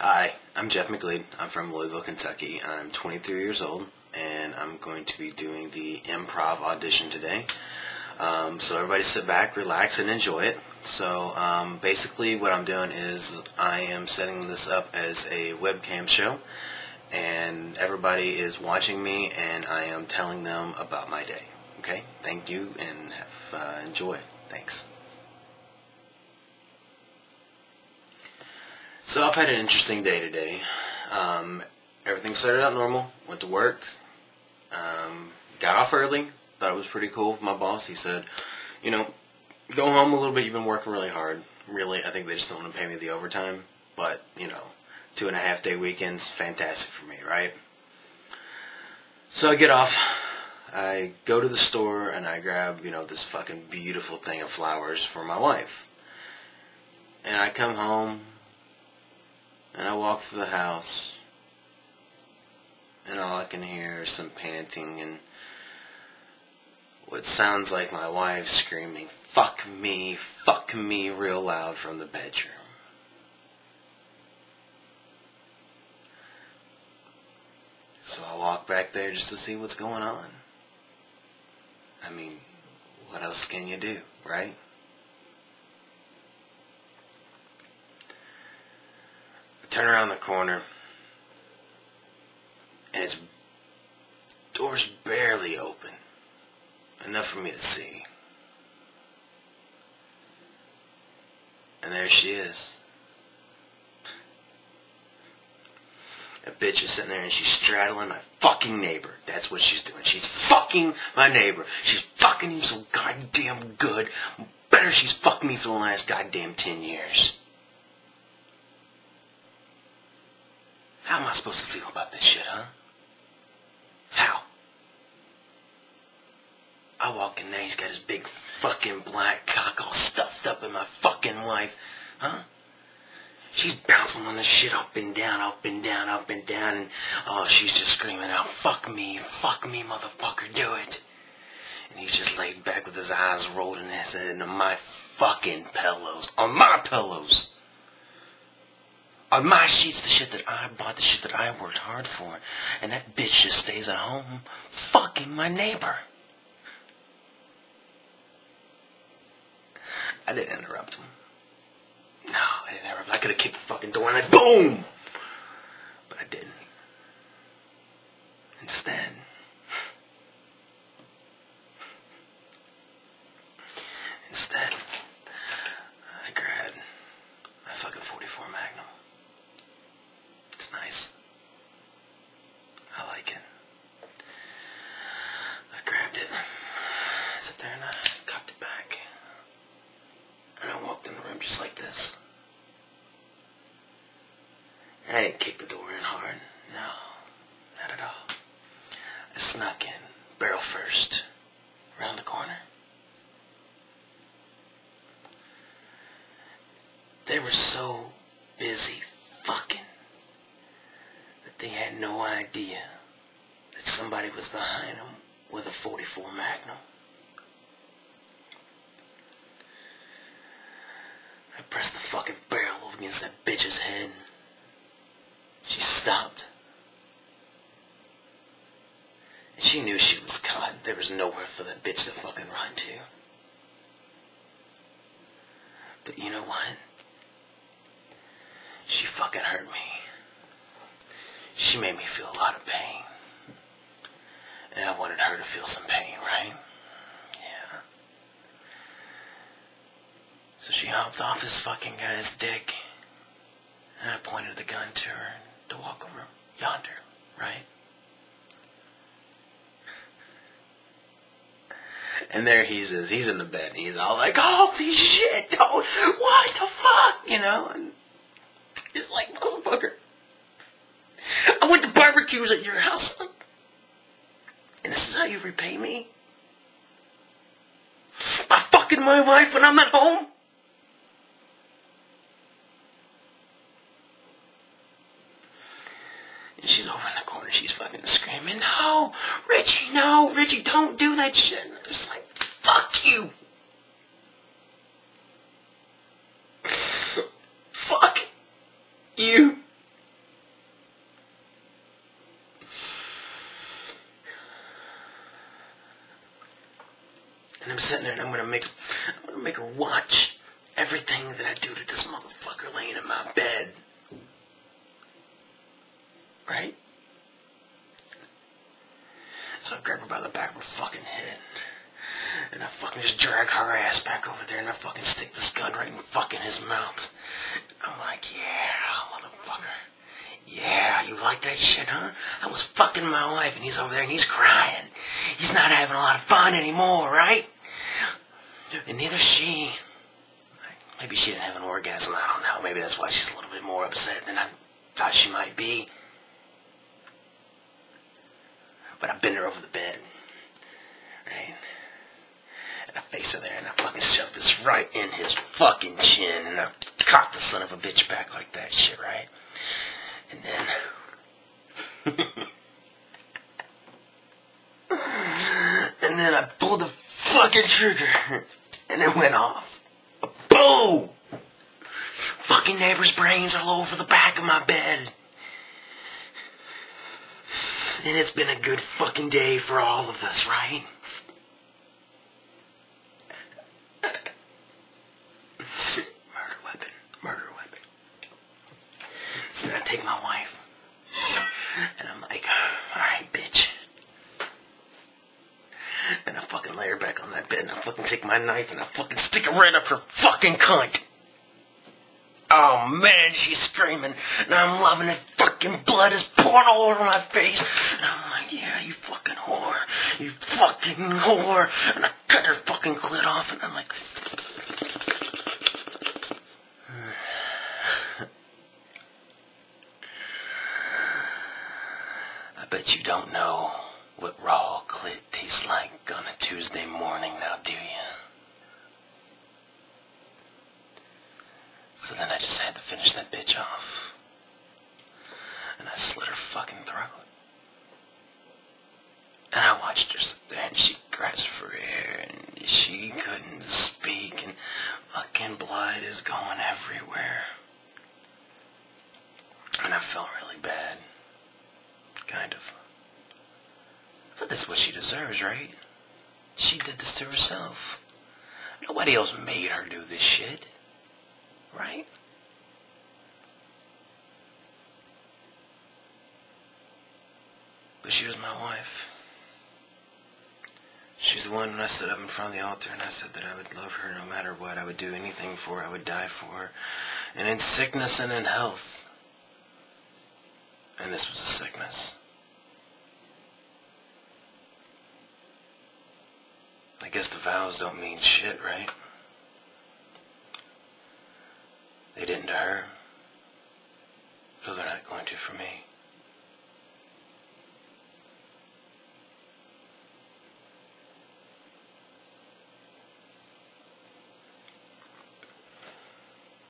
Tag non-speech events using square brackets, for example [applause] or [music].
Hi, I'm Jeff McLeid. I'm from Louisville, Kentucky. I'm 23 years old, and I'm going to be doing the improv audition today. Um, so everybody sit back, relax, and enjoy it. So um, basically, what I'm doing is I am setting this up as a webcam show, and everybody is watching me, and I am telling them about my day. Okay, thank you, and have uh, enjoy. Thanks. So I've had an interesting day today. Um, everything started out normal. Went to work. Um, got off early. Thought it was pretty cool. My boss, he said, you know, go home a little bit. You've been working really hard. Really, I think they just don't want to pay me the overtime. But you know, two and a half day weekends, fantastic for me, right? So I get off. I go to the store and I grab, you know, this fucking beautiful thing of flowers for my wife. And I come home and I walk through the house, and all I can hear is some panting and what sounds like my wife screaming, fuck me, fuck me, real loud from the bedroom. So I walk back there just to see what's going on. I mean, what else can you do, right? Turn around the corner, and its door's barely open, enough for me to see. And there she is. That bitch is sitting there and she's straddling my fucking neighbor. That's what she's doing. She's fucking my neighbor. She's fucking him so goddamn good. Better she's fucked me for the last goddamn ten years. How am I supposed to feel about this shit, huh? How? I walk in there, he's got his big fucking black cock all stuffed up in my fucking wife, huh? She's bouncing on the shit up and down, up and down, up and down, and oh, she's just screaming out, fuck me, fuck me, motherfucker, do it. And he's just laid back with his eyes rolled in his head into my fucking pillows, on my pillows on my sheets the shit that I bought, the shit that I worked hard for. And that bitch just stays at home fucking my neighbor. I didn't interrupt him. No, I didn't interrupt him. I could have kicked the fucking door and boom! But I didn't. Instead, instead, I grabbed my fucking 44 Magnum. It's nice. I like it. I grabbed it, sat there and I cocked it back. And I walked in the room just like this. I didn't kick the door in hard. No, not at all. I snuck in, barrel first, around the corner. They were so busy fucking that they had no idea that somebody was behind them with a 44 Magnum. I pressed the fucking barrel against that bitch's head. Stopped. And she knew she was caught. There was nowhere for that bitch to fucking run to. But you know what? She fucking hurt me. She made me feel a lot of pain. And I wanted her to feel some pain, right? Yeah. So she hopped off his fucking guy's dick. And I pointed the gun to her to walk over yonder, right? And there he is. He's in the bed. And he's all like, "Holy shit! Don't, what the fuck?" You know. And he's like, "Motherfucker, I went to barbecues at your house, and this is how you repay me? By fucking my wife when I'm not home?" And she's over in the corner. She's fucking screaming, no, Richie, no, Richie, don't do that shit. And I'm just like, fuck you. [laughs] fuck you. And I'm sitting there and I'm gonna make I'm gonna make her watch everything that I do to this motherfucker laying in my bed. Right? So I grab her by the back of her fucking head. And I fucking just drag her ass back over there and I fucking stick this gun right in fucking his mouth. I'm like, yeah, motherfucker. Yeah, you like that shit, huh? I was fucking my wife and he's over there and he's crying. He's not having a lot of fun anymore, right? And neither she. Maybe she didn't have an orgasm, I don't know. Maybe that's why she's a little bit more upset than I thought she might be. But I bend her over the bed. Right? And I face her there and I fucking shove this right in his fucking chin and I cock the son of a bitch back like that shit, right? And then [laughs] And then I pulled the fucking trigger and it went off. Boom! Fucking neighbor's brains all over the back of my bed. And it's been a good fucking day for all of us, right? murder weapon, murder weapon. So then I take my wife, and I'm like, alright, bitch. And I fucking lay her back on that bed, and I fucking take my knife, and I fucking stick it right up her fucking cunt. Oh man, she's screaming, and I'm loving it. Fucking blood is pouring all over my face. And I'm like, yeah, you fucking whore. You fucking whore. And I cut her fucking clit off, and I'm like, [sighs] I bet you don't know what raw clit tastes like on a Tuesday morning now, do you? So then I just had to finish that bitch off. And I slit her fucking throat. And I watched her sit there and she grasped for air and she couldn't speak and fucking blood is going everywhere. And I felt really bad. Kind of. But that's what she deserves, right? She did this to herself. Nobody else made her do this shit. Right? But she was my wife. She's the one when I stood up in front of the altar and I said that I would love her no matter what. I would do anything for her. I would die for her. And in sickness and in health. And this was a sickness. I guess the vows don't mean shit, right? They didn't to her. So they're not going to for me.